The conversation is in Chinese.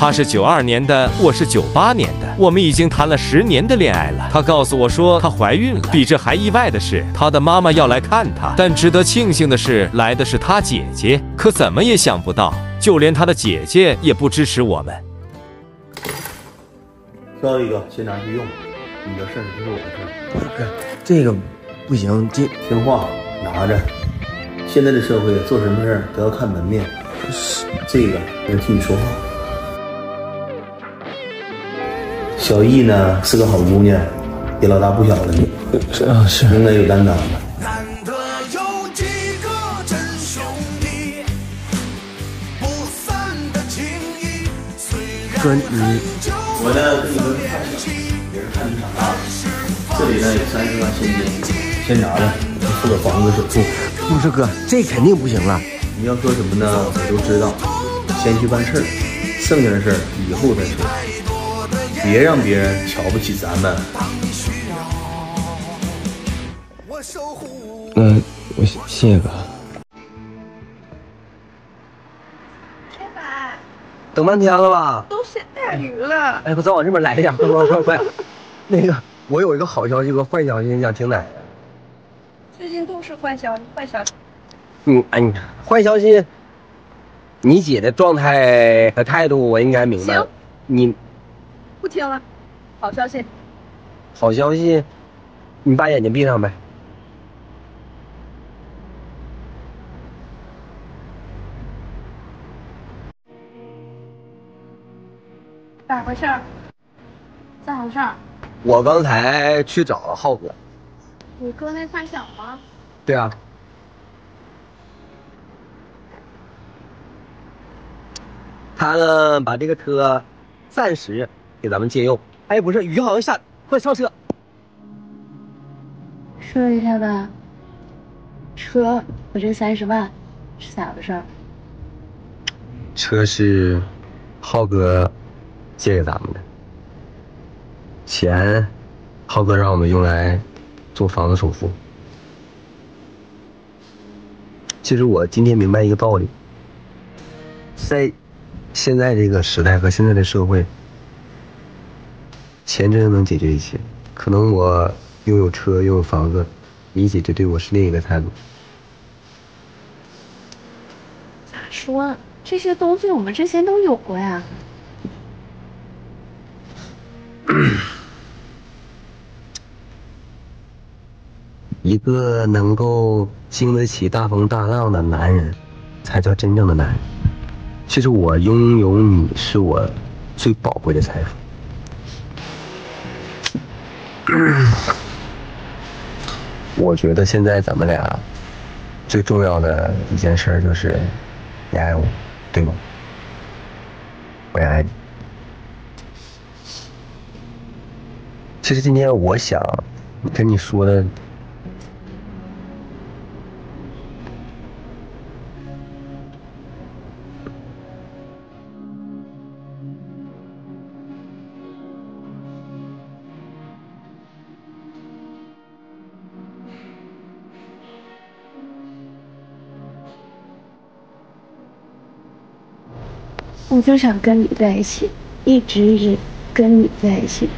她是九二年的，我是九八年的，我们已经谈了十年的恋爱了。她告诉我说她怀孕了。比这还意外的是，她的妈妈要来看她，但值得庆幸的是，来的是她姐姐。可怎么也想不到，就连她的姐姐也不支持我们。最后一个，先拿去用。你的事儿不是我的事儿。不是哥，这个不行，这听话，拿着。现在的社会，做什么事儿都要看门面。这个能替你说话。小易呢是个好姑娘，也老大不小了呢，是啊是。应该有担当的。难得有几个真兄弟，不散的情谊。虽哥然你我呢跟你们看小，也是看你长大的。这里呢有三十万现金，先拿着，付个房子首付。不是哥，这肯定不行了。你要说什么呢？我都知道，先去办事儿，剩下的事儿以后再说。别让别人瞧不起咱们。我守护。嗯，我谢谢谢哥。等半天了吧？都下大雨了。哎，快再往这边来一点，快快快快！那个，我有一个好消息和坏消息你想听哪个。最近都是坏消息，坏消息。嗯，哎呀，坏消息，你姐的状态和态度我应该明白了行。你不听了，好消息，好消息，你把眼睛闭上呗。咋回事儿？咋回事儿？我刚才去找浩哥。你哥那发小吗？对啊。他呢，把这个车暂时给咱们借用。哎，不是，雨好像下，快上车。说一下吧。车，我这三十万是咋回事儿？车是浩哥借给咱们的，钱浩哥让我们用来做房子首付。其实我今天明白一个道理，在现在这个时代和现在的社会，钱真的能解决一切。可能我拥有车，拥有房子，你姐姐对我是另一个态度。咋说？这些东西我们之前都有过呀。一个能够经得起大风大浪的男人，才叫真正的男人。其实我拥有你是我最宝贵的财富。我觉得现在咱们俩最重要的一件事就是，你爱我，对吗？我也爱你。其实今天我想跟你说的。我就想跟你在一起，一直一直跟你在一起。